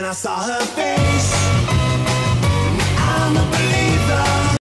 And I saw her face.